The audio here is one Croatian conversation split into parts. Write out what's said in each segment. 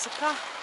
ますか？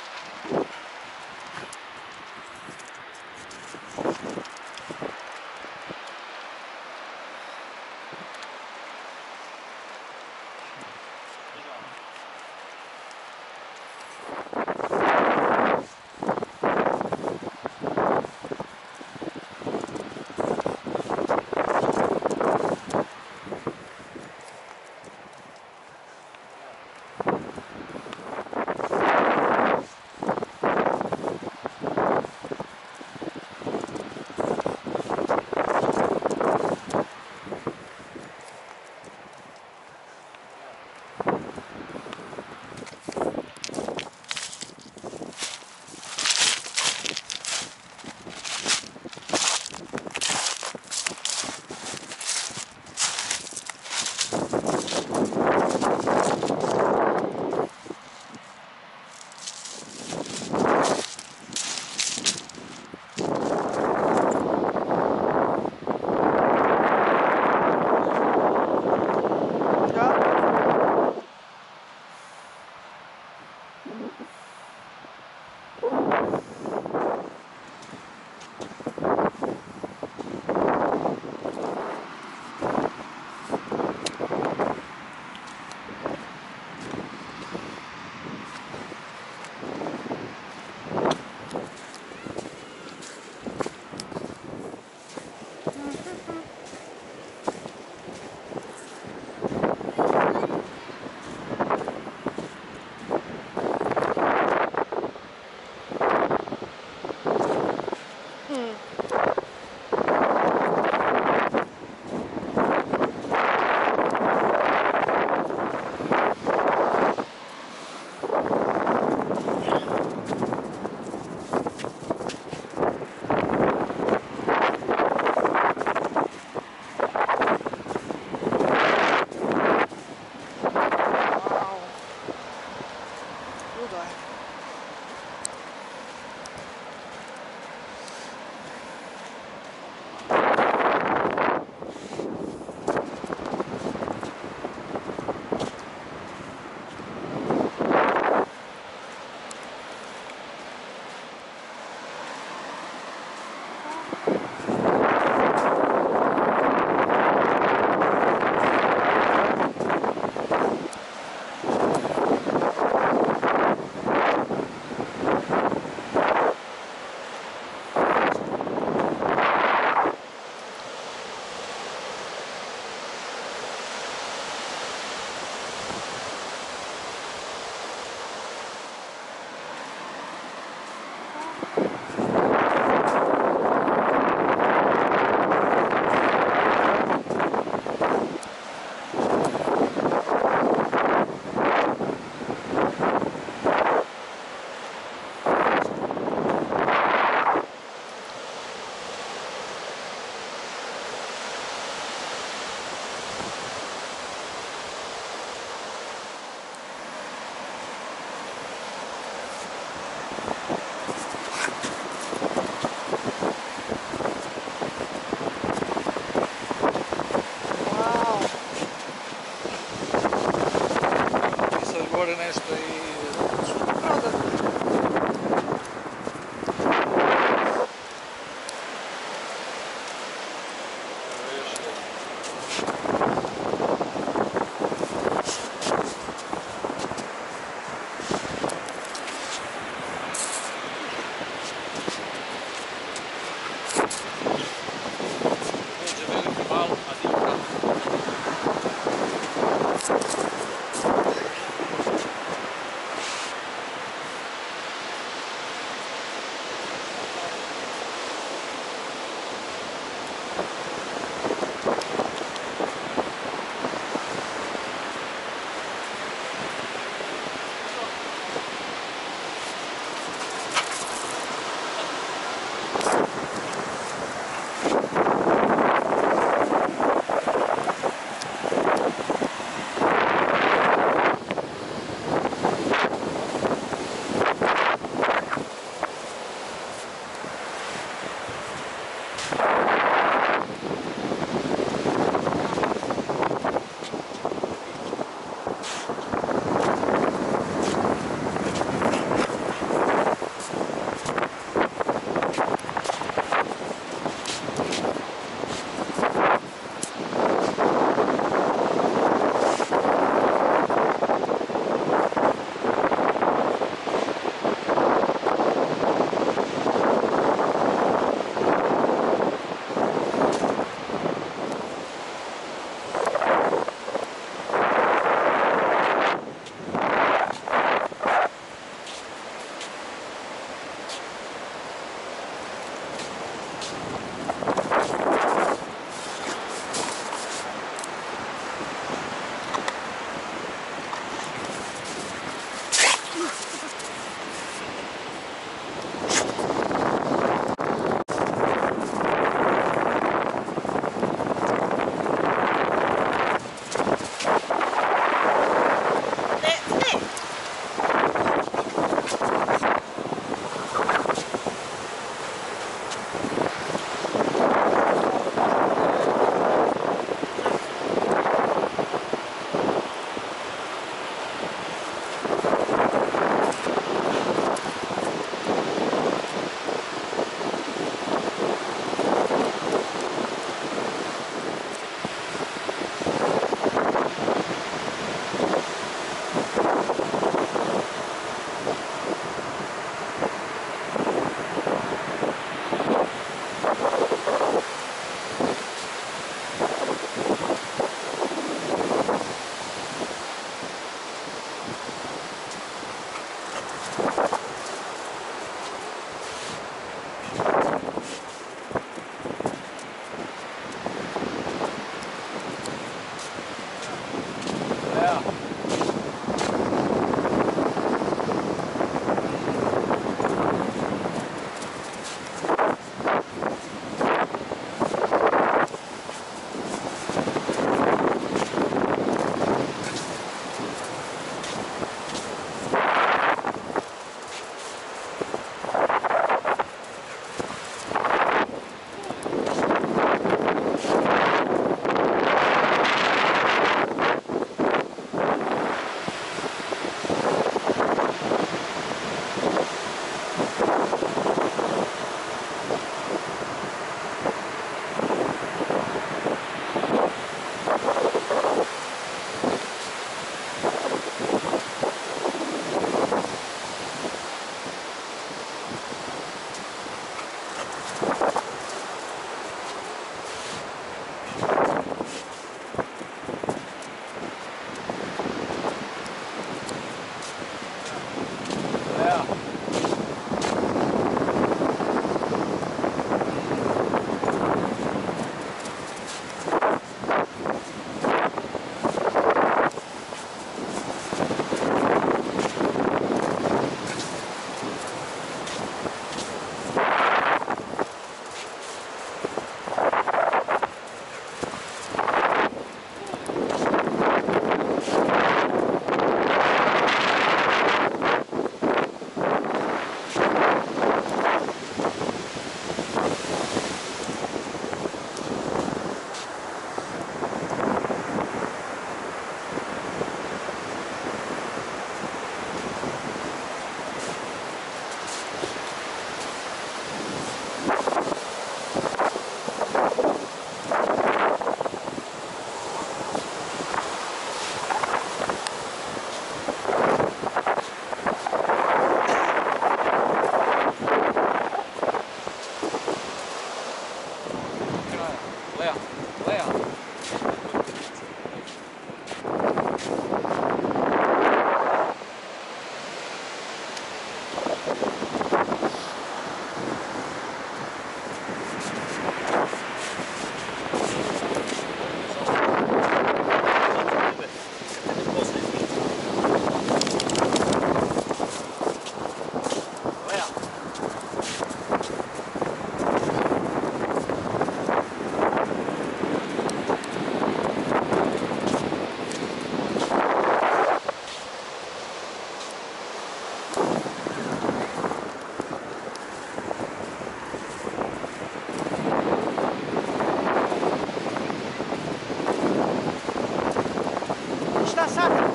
pasa?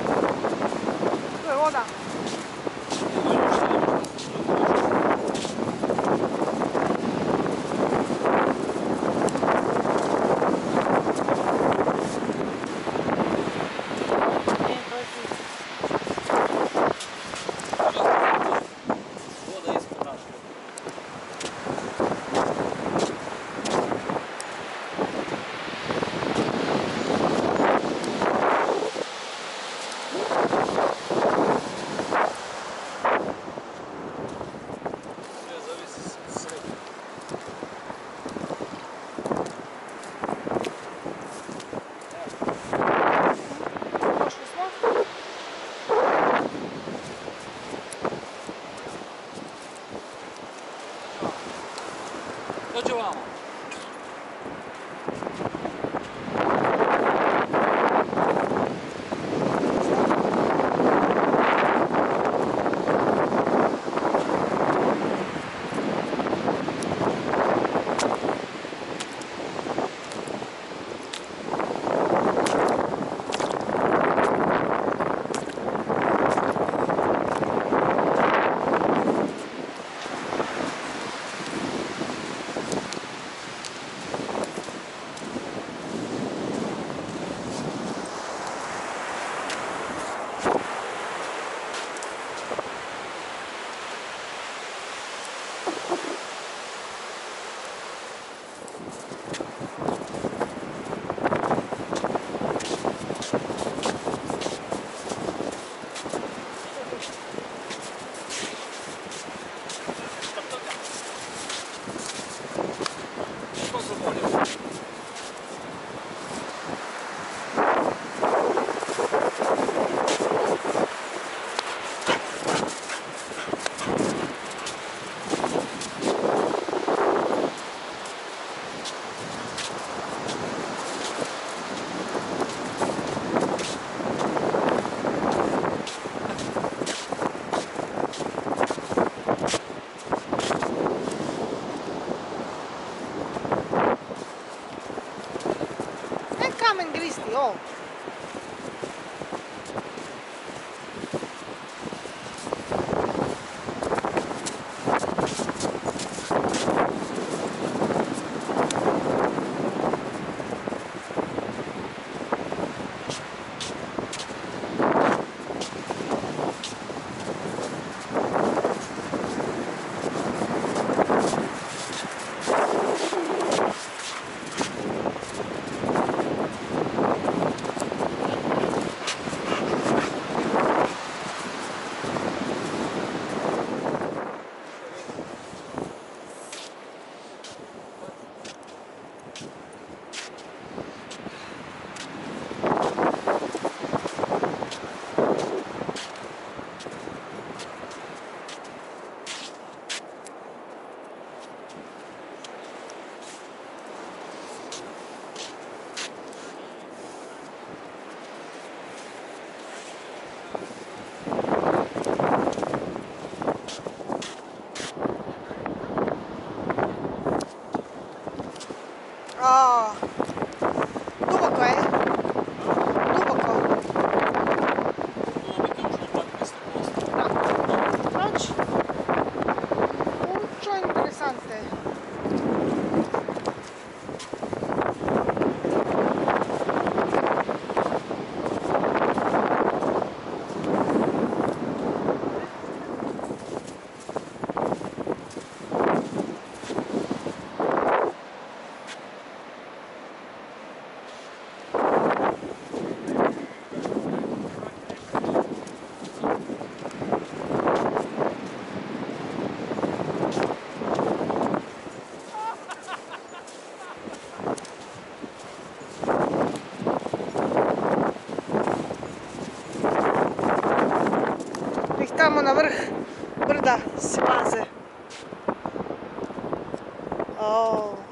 Oh.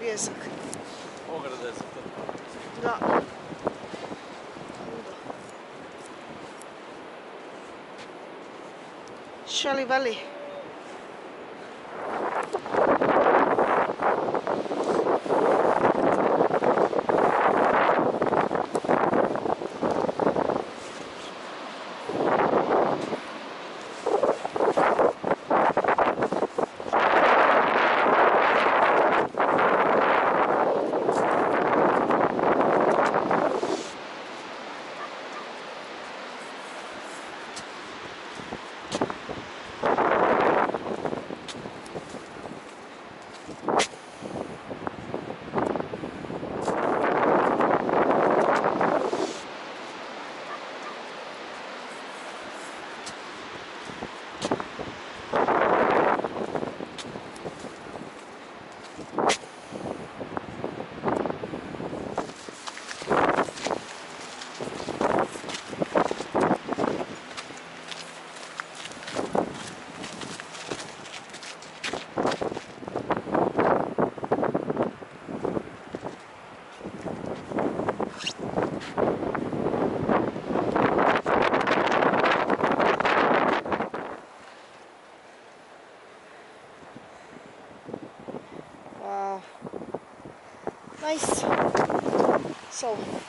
Pjesak. Ograde su to. Da. Shelly Valley. So